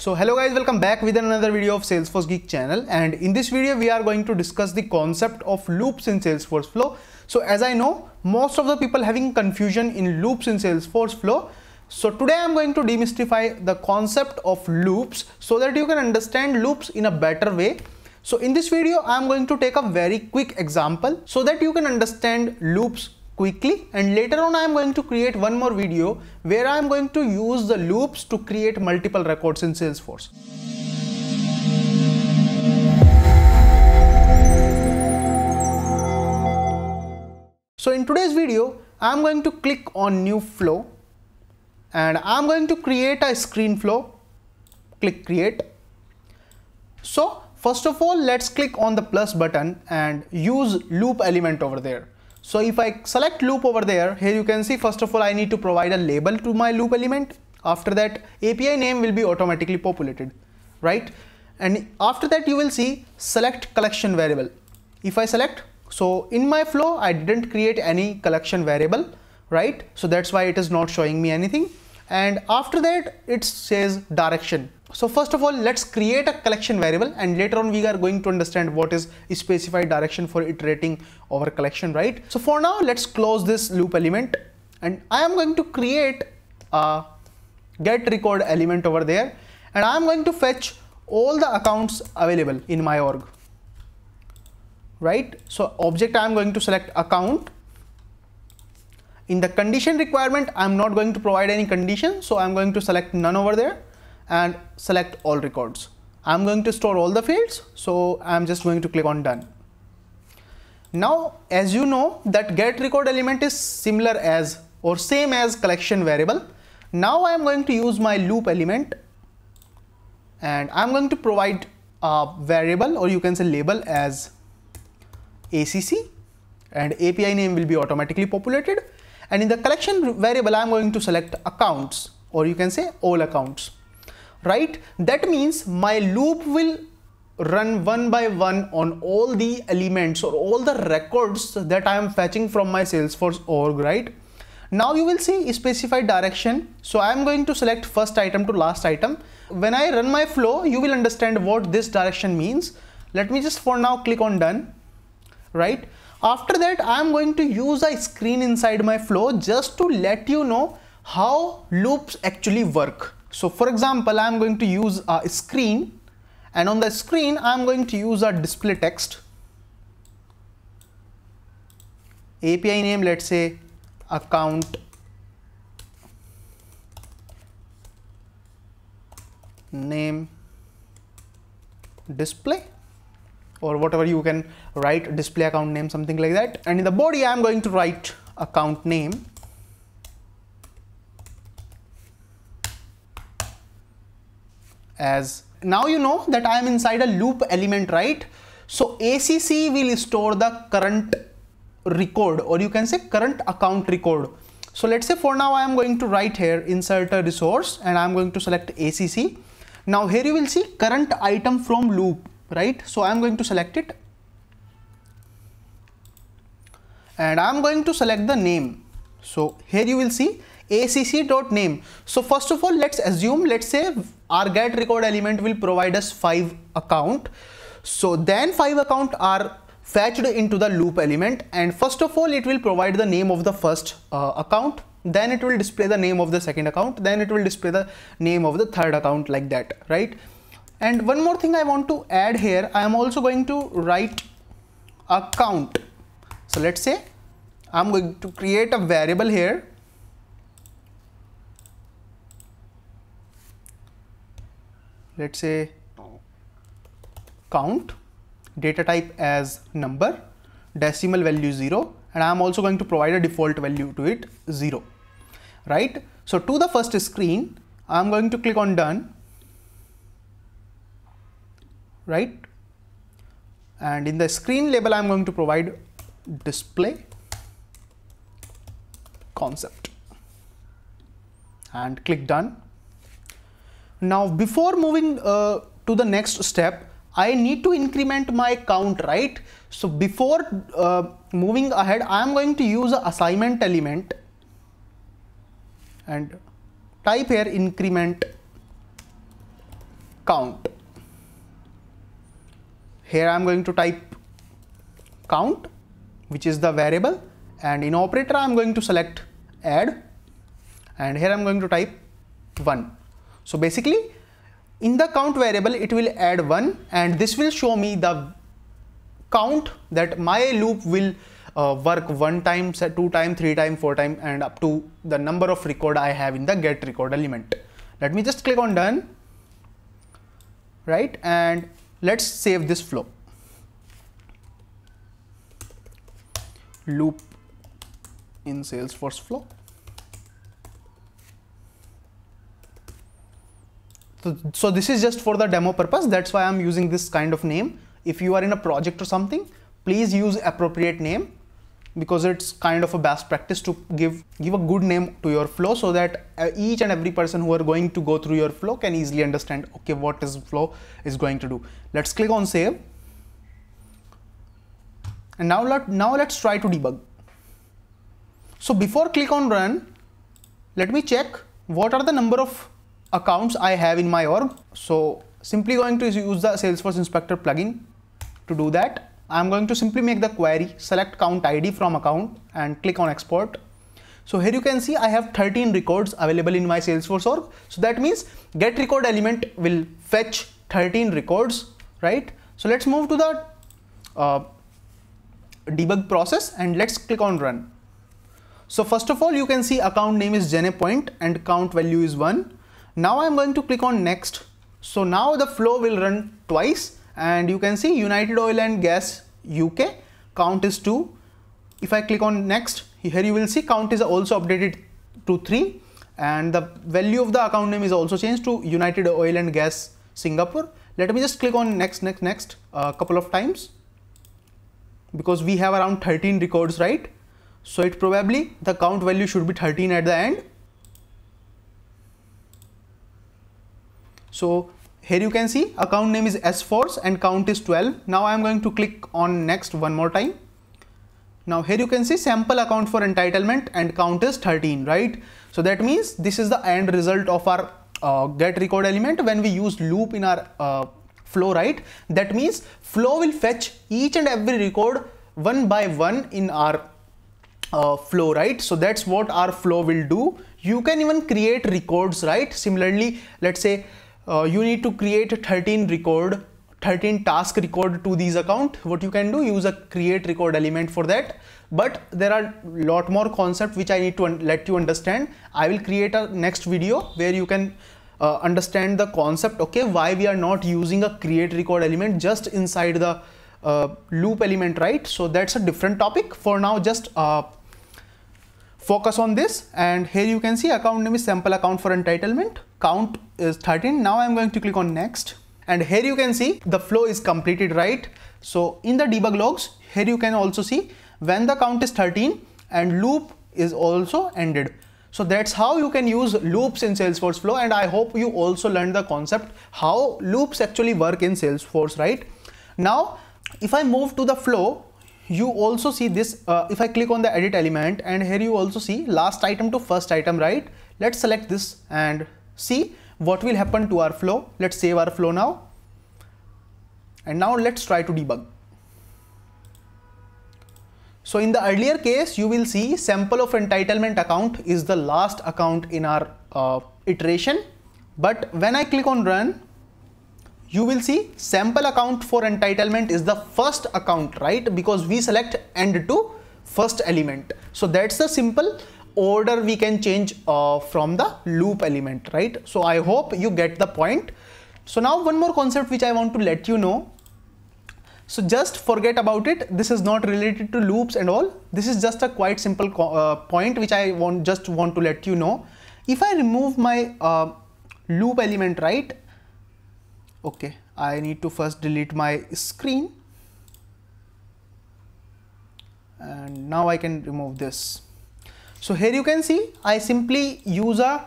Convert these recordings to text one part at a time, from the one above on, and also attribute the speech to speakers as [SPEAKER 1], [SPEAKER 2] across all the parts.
[SPEAKER 1] So hello guys, welcome back with another video of Salesforce Geek channel and in this video we are going to discuss the concept of loops in Salesforce Flow. So as I know, most of the people having confusion in loops in Salesforce Flow. So today I'm going to demystify the concept of loops so that you can understand loops in a better way. So in this video, I'm going to take a very quick example so that you can understand loops quickly and later on I am going to create one more video where I am going to use the loops to create multiple records in Salesforce. So in today's video, I am going to click on new flow and I am going to create a screen flow. Click create. So first of all, let's click on the plus button and use loop element over there. So if I select loop over there, here you can see first of all I need to provide a label to my loop element. After that API name will be automatically populated, right? And after that you will see select collection variable. If I select, so in my flow I didn't create any collection variable, right? So that's why it is not showing me anything. And after that it says direction so first of all, let's create a collection variable and later on we are going to understand what is specified direction for iterating over collection, right? So for now, let's close this loop element and I am going to create a get record element over there and I am going to fetch all the accounts available in my org, right? So object I am going to select account. In the condition requirement, I am not going to provide any condition. So I'm going to select none over there and select all records. I'm going to store all the fields, so I'm just going to click on done. Now, as you know that get record element is similar as or same as collection variable. Now I am going to use my loop element and I'm going to provide a variable or you can say label as ACC and API name will be automatically populated and in the collection variable I'm going to select accounts or you can say all accounts right? That means my loop will run one by one on all the elements or all the records that I am fetching from my Salesforce org, right? Now you will see specified direction. So I am going to select first item to last item. When I run my flow, you will understand what this direction means. Let me just for now click on done, right? After that, I am going to use a screen inside my flow just to let you know how loops actually work. So for example, I'm going to use a screen and on the screen, I'm going to use a display text. API name, let's say account name display or whatever you can write display account name something like that and in the body I'm going to write account name as now you know that I am inside a loop element, right? So ACC will store the current record or you can say current account record. So let's say for now I am going to write here insert a resource and I am going to select ACC. Now here you will see current item from loop, right? So I am going to select it and I am going to select the name. So here you will see acc.name. So first of all, let's assume, let's say our get record element will provide us five account. So then five account are fetched into the loop element and first of all it will provide the name of the first uh, account. Then it will display the name of the second account. Then it will display the name of the third account like that right? And one more thing i want to add here i am also going to write account. So let's say i'm going to create a variable here let's say count data type as number decimal value 0 and I'm also going to provide a default value to it 0 right? So to the first screen I'm going to click on done right? And in the screen label I'm going to provide display concept. And click done now before moving uh, to the next step, I need to increment my count, right? So before uh, moving ahead, I am going to use assignment element. And type here increment count. Here I'm going to type count which is the variable. And in operator I'm going to select add. And here I'm going to type 1 so basically in the count variable it will add 1 and this will show me the count that my loop will uh, work one time, two time, three time, four time and up to the number of record I have in the get record element. Let me just click on done right and let's save this flow. Loop in Salesforce flow. So, this is just for the demo purpose. That's why I'm using this kind of name. If you are in a project or something, please use appropriate name because it's kind of a best practice to give give a good name to your flow so that uh, each and every person who are going to go through your flow can easily understand okay what is flow is going to do let's click on save and now let now let's try to debug so before click on run let me check what are the number of accounts i have in my org so simply going to use the salesforce inspector plugin to do that I'm going to simply make the query, select count ID from account and click on export. So here you can see I have 13 records available in my Salesforce org. So that means get record element will fetch 13 records, right? So let's move to the uh, debug process and let's click on run. So first of all, you can see account name is GenePoint and count value is one. Now I'm going to click on next. So now the flow will run twice and you can see United Oil and Gas UK count is 2 if I click on next here you will see count is also updated to 3 and the value of the account name is also changed to United Oil and Gas Singapore. Let me just click on next next next a couple of times because we have around 13 records right? So it probably the count value should be 13 at the end so here you can see account name is S-Force and count is 12. Now I am going to click on next one more time. Now here you can see sample account for entitlement and count is 13, right? So that means this is the end result of our uh, get record element when we use loop in our uh, flow, right? That means flow will fetch each and every record one by one in our uh, flow, right? So that's what our flow will do. You can even create records, right? Similarly, let's say uh, you need to create 13 record 13 task record to these account. What you can do use a create record element for that. But there are lot more concept which i need to let you understand. I will create a next video where you can uh, understand the concept okay why we are not using a create record element just inside the uh, loop element right? So that's a different topic. For now just uh, focus on this. And here you can see account name is sample account for entitlement count is 13 now i'm going to click on next. And here you can see the flow is completed right? So in the debug logs here you can also see when the count is 13 and loop is also ended. So that's how you can use loops in salesforce flow. And i hope you also learned the concept how loops actually work in salesforce right? Now if i move to the flow you also see this uh, if I click on the edit element and here you also see last item to first item right? Let's select this and see what will happen to our flow let's save our flow now and now let's try to debug so in the earlier case you will see sample of entitlement account is the last account in our uh, iteration but when I click on run you will see sample account for entitlement is the first account, right? Because we select end to first element. So that's the simple order we can change uh, from the loop element, right? So I hope you get the point. So now one more concept which I want to let you know. So just forget about it. This is not related to loops and all. This is just a quite simple uh, point which I want just want to let you know. If I remove my uh, loop element, right? okay I need to first delete my screen and now I can remove this so here you can see I simply use a,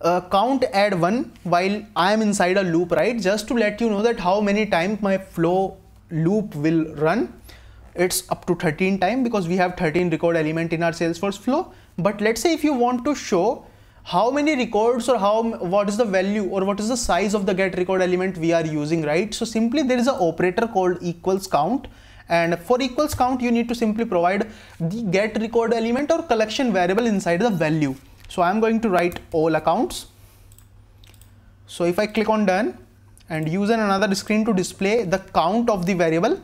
[SPEAKER 1] a count add one while I am inside a loop right? Just to let you know that how many times my flow loop will run. It's up to 13 time because we have 13 record element in our salesforce flow. But let's say if you want to show how many records or how what is the value or what is the size of the get record element we are using right? So simply there is an operator called equals count and for equals count you need to simply provide the get record element or collection variable inside the value. So i'm going to write all accounts. So if i click on done and use an another screen to display the count of the variable.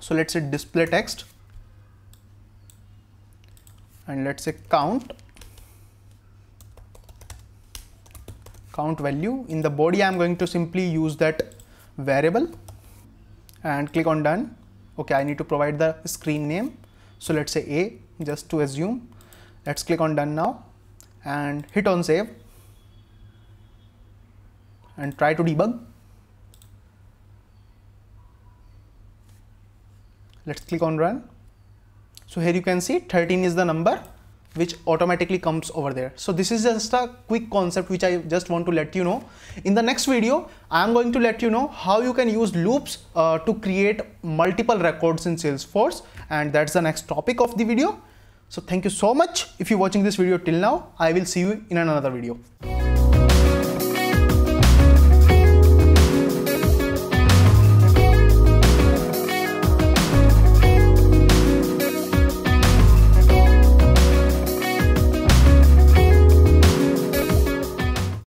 [SPEAKER 1] So let's say display text. And let's say count. Count value. In the body i'm going to simply use that variable. And click on done okay i need to provide the screen name. So let's say a just to assume. Let's click on done now and hit on save and try to debug. Let's click on run. So here you can see 13 is the number which automatically comes over there. So this is just a quick concept which I just want to let you know. In the next video, I am going to let you know how you can use loops uh, to create multiple records in Salesforce and that's the next topic of the video. So thank you so much if you're watching this video till now. I will see you in another video.